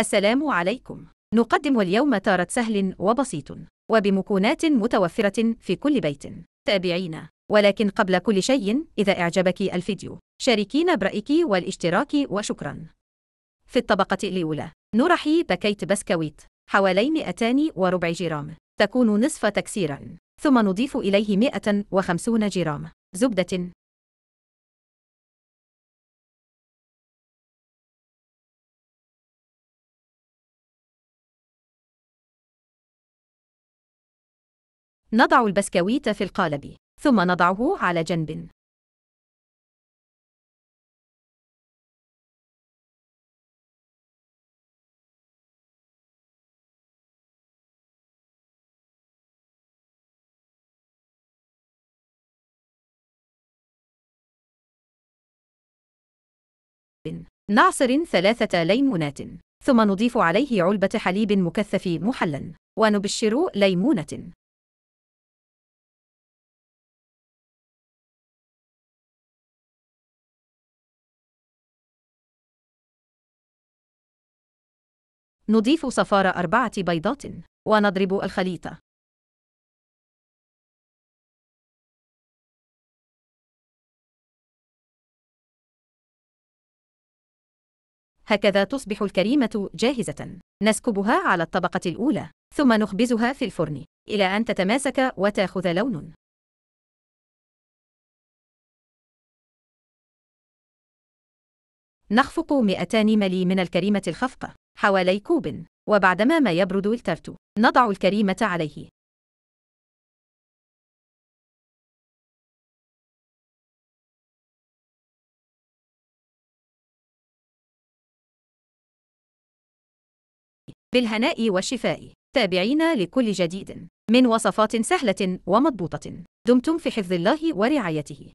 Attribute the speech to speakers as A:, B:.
A: السلام عليكم. نقدم اليوم تارت سهل وبسيط وبمكونات متوفرة في كل بيت. تابعينا. ولكن قبل كل شيء إذا أعجبك الفيديو شاركينا برأيك والاشتراك وشكرا. في الطبقة الأولى نرحي بكيت بسكويت حوالي 200 وربع جرام تكون نصف تكسيرا ثم نضيف إليه 150 جرام زبدة نضع البسكويت في القالب ثم نضعه على جنب. نعصر ثلاثة ليمونات ثم نضيف عليه علبة حليب مكثف محلى ونبشر ليمونة. نضيف صفار أربعة بيضات ونضرب الخليط. هكذا تصبح الكريمة جاهزة. نسكبها على الطبقة الأولى ثم نخبزها في الفرن إلى أن تتماسك وتأخذ لون. نخفق 200 ملي من الكريمة الخفقة حوالي كوب وبعدما ما يبرد الترت نضع الكريمة عليه. بالهناء والشفاء. تابعينا لكل جديد. من وصفات سهلة ومضبوطة. دمتم في حفظ الله ورعايته.